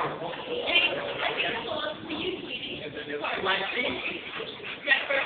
And I think that's all for you, sweetie. Part lesson. That first